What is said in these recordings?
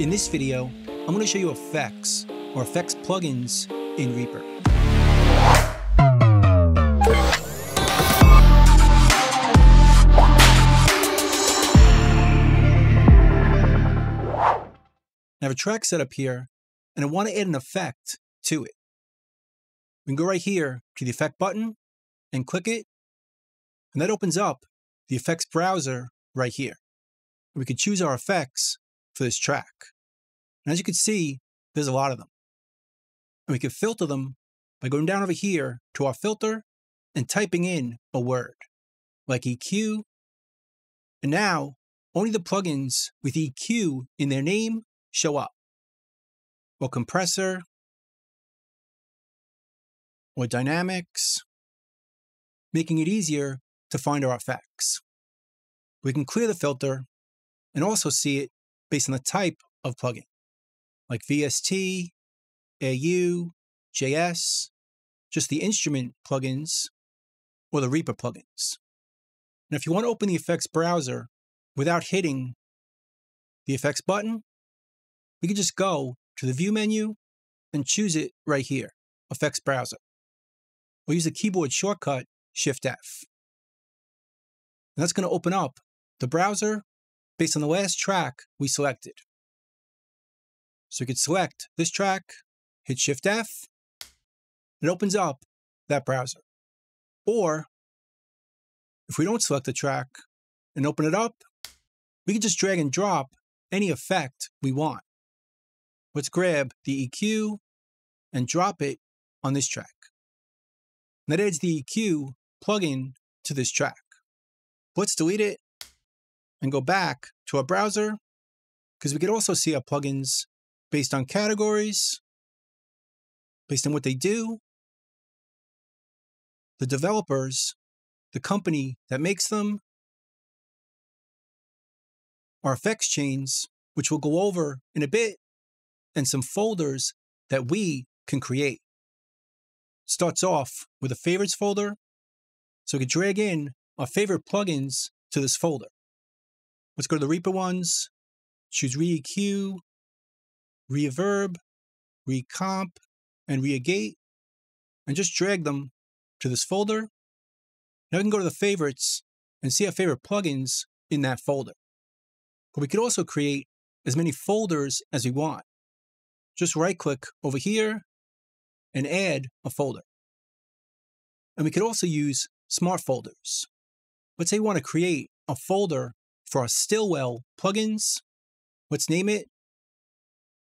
In this video, I'm going to show you effects or effects plugins in Reaper. I have a track set up here, and I want to add an effect to it. We can go right here to the effect button and click it, and that opens up the effects browser right here. We can choose our effects for this track. And as you can see, there's a lot of them. And we can filter them by going down over here to our filter and typing in a word like EQ. And now only the plugins with EQ in their name show up, or compressor, or dynamics, making it easier to find our effects. We can clear the filter and also see it based on the type of plugin, like VST, AU, JS, just the instrument plugins, or the Reaper plugins. And if you want to open the effects browser without hitting the effects button, we can just go to the view menu and choose it right here, effects browser. We'll use the keyboard shortcut Shift F. And that's going to open up the browser based on the last track we selected. So we could select this track, hit Shift F, it opens up that browser. Or if we don't select the track and open it up, we can just drag and drop any effect we want. Let's grab the EQ and drop it on this track. And that adds the EQ plugin to this track. Let's delete it and go back to our browser because we could also see our plugins based on categories, based on what they do, the developers, the company that makes them, our effects chains, which we'll go over in a bit, and some folders that we can create. Starts off with a favorites folder, so we can drag in our favorite plugins to this folder. Let's go to the Reaper ones, choose ReaEQ, ReaVerb, ReaComp, and ReaGate, and just drag them to this folder. Now we can go to the favorites and see our favorite plugins in that folder. But we could also create as many folders as we want. Just right click over here and add a folder. And we could also use smart folders. Let's say we want to create a folder for our Stillwell plugins. Let's name it.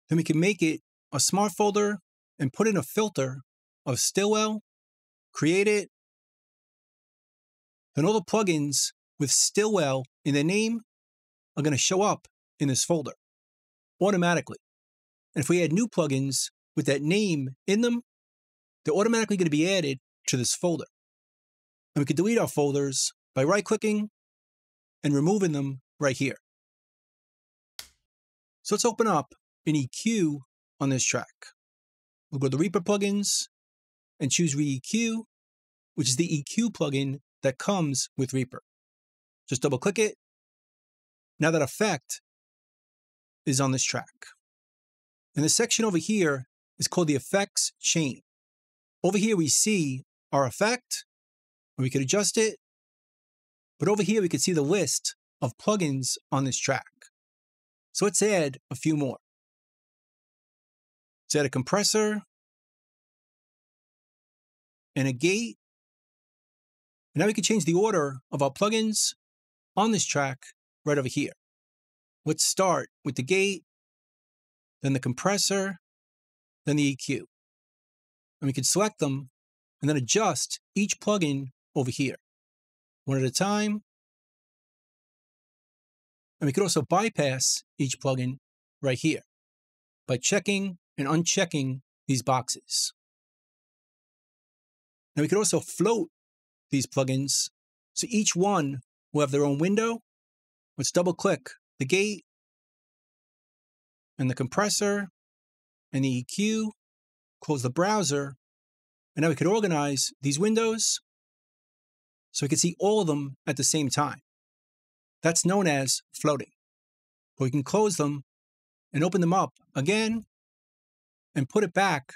Then we can make it a smart folder and put in a filter of Stillwell, create it. Then all the plugins with Stillwell in the name are going to show up in this folder automatically. And if we add new plugins with that name in them, they're automatically going to be added to this folder. And we can delete our folders by right clicking and removing them right here. So let's open up an EQ on this track. We'll go to Reaper plugins and choose ReaEQ, which is the EQ plugin that comes with Reaper. Just double click it. Now that effect is on this track. And the section over here is called the effects chain. Over here we see our effect, and we can adjust it. But over here we can see the list of plugins on this track. So let's add a few more. Let's add a compressor and a gate. And now we can change the order of our plugins on this track right over here. Let's start with the gate, then the compressor, then the EQ. And we can select them and then adjust each plugin over here, one at a time. And we could also bypass each plugin right here by checking and unchecking these boxes. Now we could also float these plugins so each one will have their own window. Let's double click the gate and the compressor and the EQ, close the browser, and now we could organize these windows so we can see all of them at the same time. That's known as floating. But we can close them and open them up again and put it back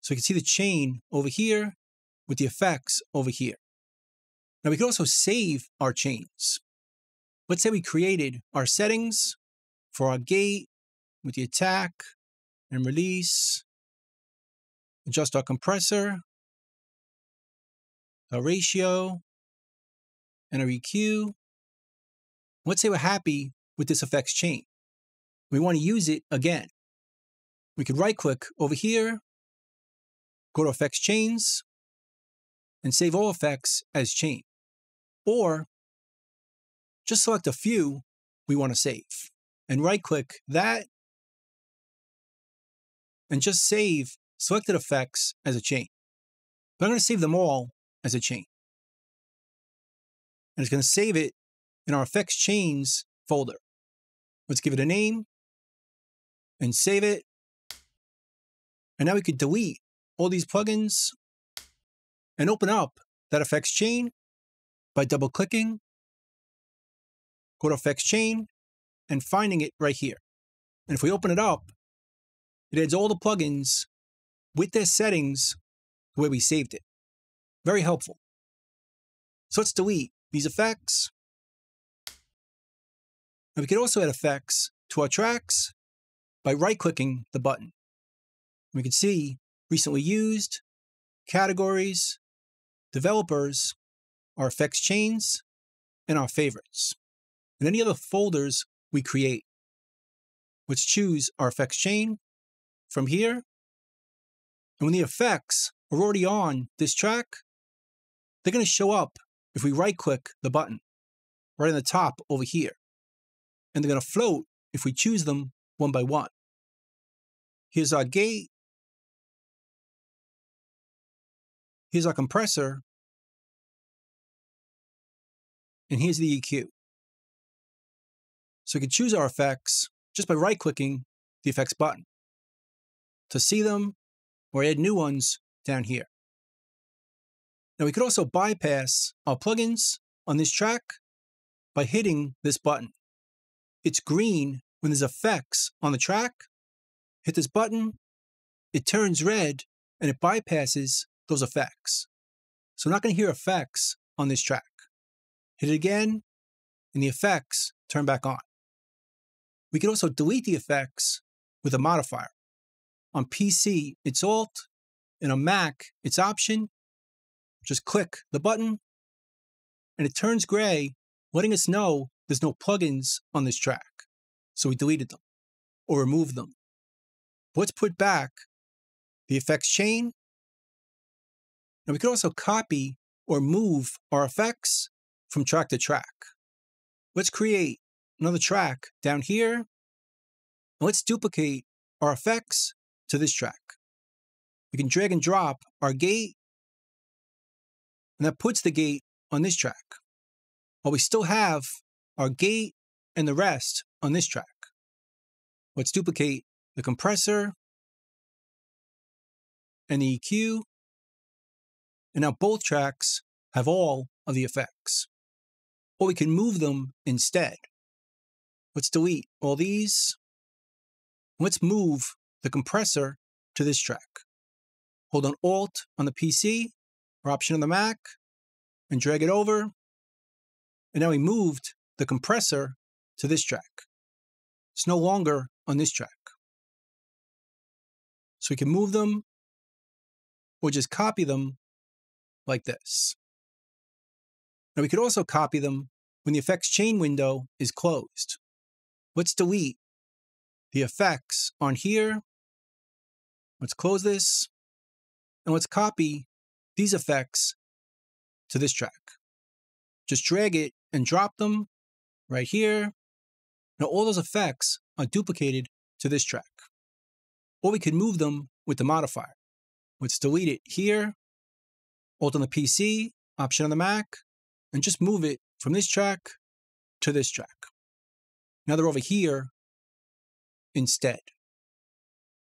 so we can see the chain over here with the effects over here. Now we can also save our chains. Let's say we created our settings for our gate with the attack and release, adjust our compressor, our ratio, and our EQ. Let's say we're happy with this effects chain. We want to use it again. We could right click over here, go to effects chains, and save all effects as chain. Or just select a few we want to save and right click that and just save selected effects as a chain. But I'm going to save them all as a chain. And it's going to save it in our effects chains folder. Let's give it a name and save it. And now we could delete all these plugins and open up that effects chain by double clicking, go to effects chain and finding it right here. And if we open it up, it adds all the plugins with their settings the way we saved it. Very helpful. So let's delete these effects. And we can also add effects to our tracks by right-clicking the button. We can see recently used, categories, developers, our effects chains, and our favorites, and any other folders we create. Let's choose our effects chain from here. And when the effects are already on this track, they're going to show up if we right click the button right on the top over here. And they're going to float if we choose them one by one. Here's our gate. Here's our compressor. And here's the EQ. So we can choose our effects just by right clicking the effects button to see them or add new ones down here. Now we could also bypass our plugins on this track by hitting this button. It's green when there's effects on the track. Hit this button, it turns red and it bypasses those effects. So I'm not going to hear effects on this track. Hit it again, and the effects turn back on. We can also delete the effects with a modifier. On PC, it's Alt, and on Mac, it's Option. Just click the button, and it turns gray, letting us know there's no plugins on this track. So we deleted them or removed them. Let's put back the effects chain. And we can also copy or move our effects from track to track. Let's create another track down here. And let's duplicate our effects to this track. We can drag and drop our gate, and that puts the gate on this track. While we still have our gate and the rest on this track. Let's duplicate the compressor and the EQ. And now both tracks have all of the effects. Or we can move them instead. Let's delete all these. Let's move the compressor to this track. Hold on Alt on the PC or Option on the Mac and drag it over. And now we moved the compressor to this track. It's no longer on this track. So we can move them or just copy them like this. Now we could also copy them when the effects chain window is closed. Let's delete the effects on here. Let's close this. And let's copy these effects to this track. Just drag it and drop them right here. Now all those effects are duplicated to this track. Or we could move them with the modifier. Let's delete it here, Alt on the PC, Option on the Mac, and just move it from this track to this track. Now they're over here instead.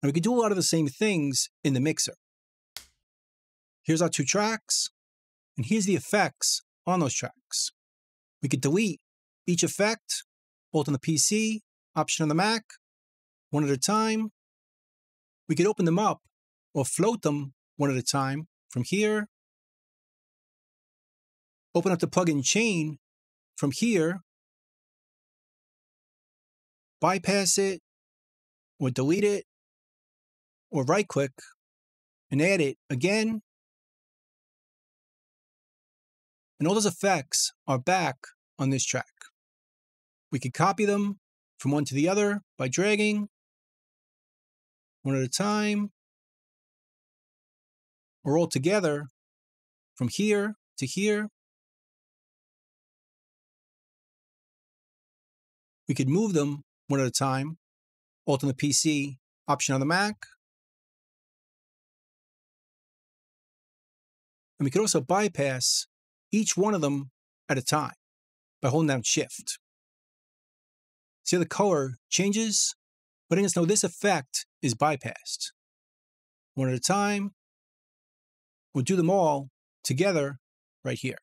Now we can do a lot of the same things in the mixer. Here's our two tracks, and here's the effects on those tracks. We could delete each effect, both on the PC, option on the Mac, one at a time. We could open them up or float them one at a time from here. Open up the plugin chain from here. Bypass it or delete it or right click and add it again. And all those effects are back on this track. We could copy them from one to the other by dragging one at a time or all together from here to here. We could move them one at a time, Alt on the PC, Option on the Mac. And we could also bypass each one of them at a time by holding down Shift. See how the color changes? Letting us know this effect is bypassed. One at a time. We'll do them all together right here.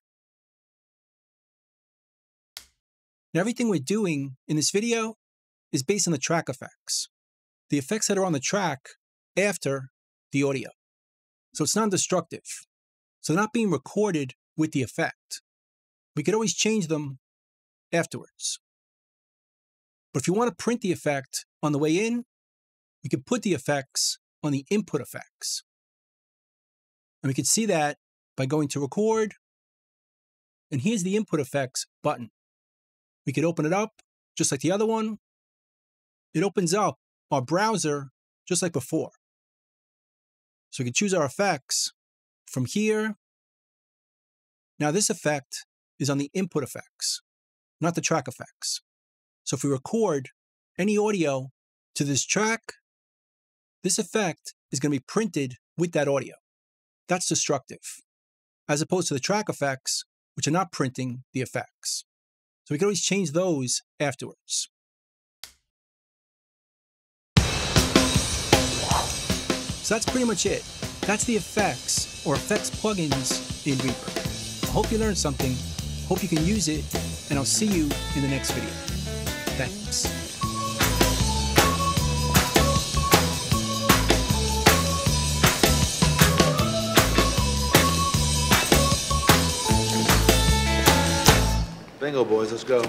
Now, everything we're doing in this video is based on the track effects, the effects that are on the track after the audio. So it's non-destructive. So they're not being recorded with the effect. We could always change them afterwards. But if you want to print the effect on the way in, you can put the effects on the input effects. And we can see that by going to record. And here's the input effects button. We could open it up just like the other one. It opens up our browser just like before. So we can choose our effects from here. Now this effect is on the input effects, not the track effects. So if we record any audio to this track, this effect is going to be printed with that audio. That's destructive, as opposed to the track effects, which are not printing the effects. So we can always change those afterwards. So that's pretty much it. That's the effects or effects plugins in Reaper. I hope you learned something, hope you can use it, and I'll see you in the next video. Thanks. Bingo, boys, let's go.